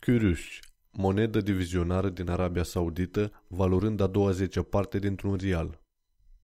Qurush, monedă divizionară din Arabia Saudită, valorând a doua zecea parte dintr-un rial.